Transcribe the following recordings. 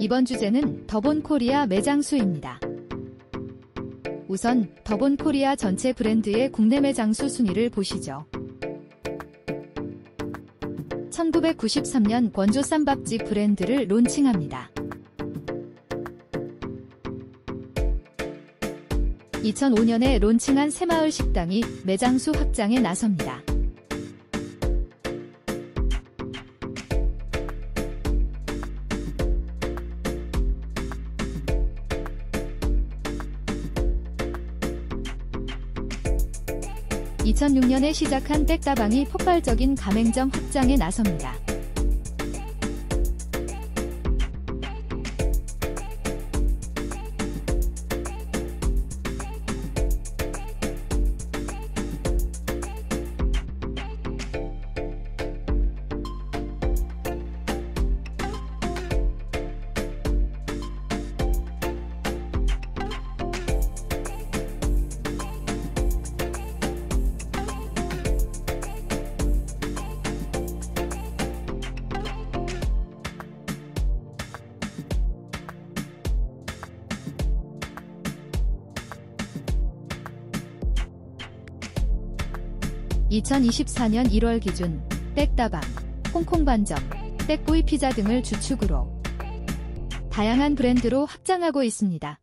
이번 주제는 더본 코리아 매장 수입니다. 우선 더본 코리아 전체 브랜드의 국내 매장 수 순위를 보시죠. 1993년 원조쌈밥집 브랜드를 론칭합니다. 2005년에 론칭한 새마을 식당이 매장 수 확장에 나섭니다. 2006년에 시작한 백다방이 폭발적인 가맹점 확장에 나섭니다. (2024년 1월) 기준 백다방, 홍콩 반점, 백구이 피자 등을 주축으로 다양한 브랜드로 확장하고 있습니다.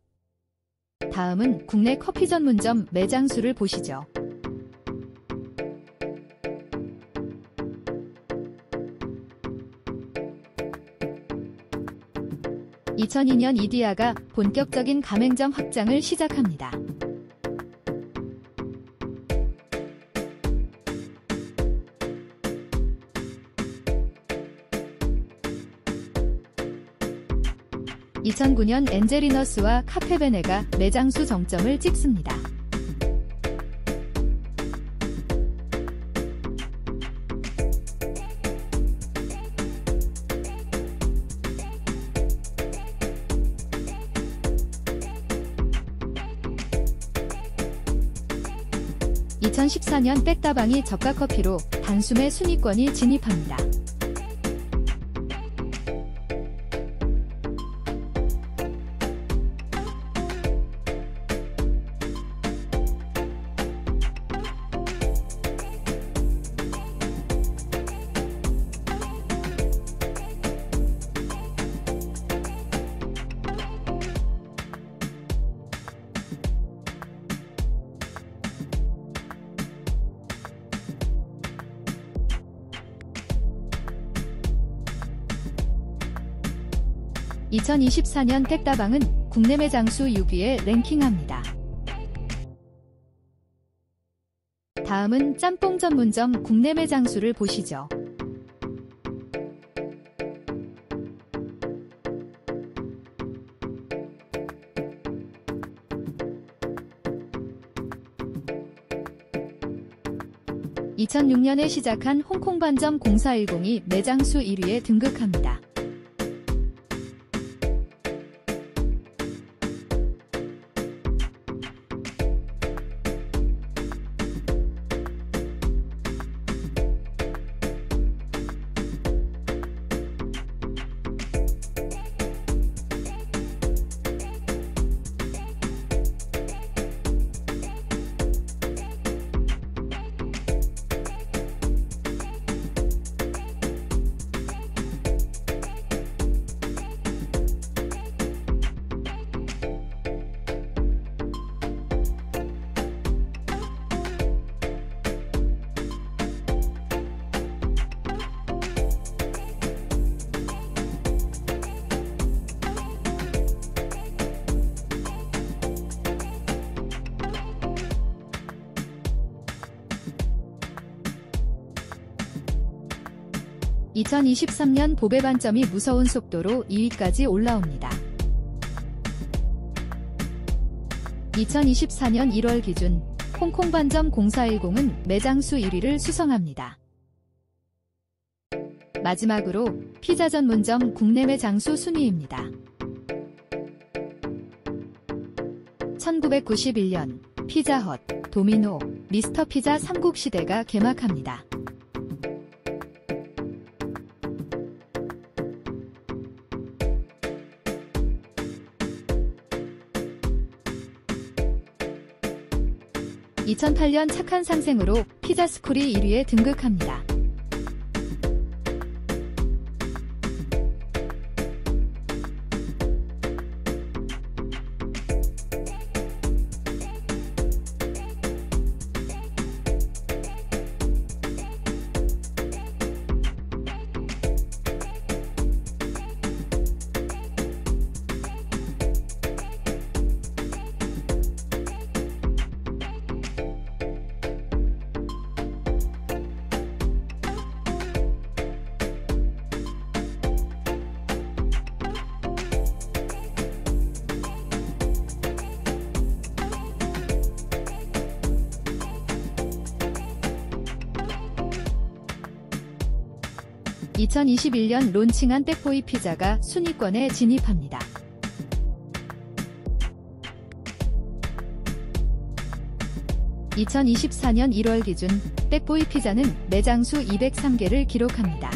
다음은 국내 커피 전문점 매장 수를 보시죠. 2002년 이디야가 본격적인 가맹점 확장을 시작합니다. 2009년 엔젤리너스와 카페베네가 매장수 정점을 찍습니다. (2014년) 백다방이 저가 커피로 단숨에 순위권이 진입합니다. 2024년 택다방은 국내 매장 수 6위에 랭킹합니다. 다음은 짬뽕 전문점 국내 매장 수를 보시죠. (2006년에) 시작한 홍콩 반점 0410이 매장 수 1위에 등극합니다. 2023년 보배 반점이 무서운 속도로 2위까지 올라옵니다. 2024년 1월 기준 홍콩 반점 0410은 매장 수 1위를 수성합니다. 마지막으로 피자 전문점 국내 매장 수 순위입니다. 1991년 피자헛, 도미노, 미스터 피자 삼국시대가 개막합니다. 2008년 착한 상생으로 피자스쿨이 1위에 등극합니다. (2021년) 론칭한 빽보이 피자가 순위권에 진입합니다. (2024년 1월) 기준 빽보이 피자는 매장 수 (203개를) 기록합니다.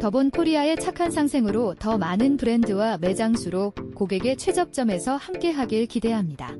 더본 코리아의 착한 상생으로 더 많은 브랜드와 매장 수로 고객의 최저점에서 함께하길 기대합니다.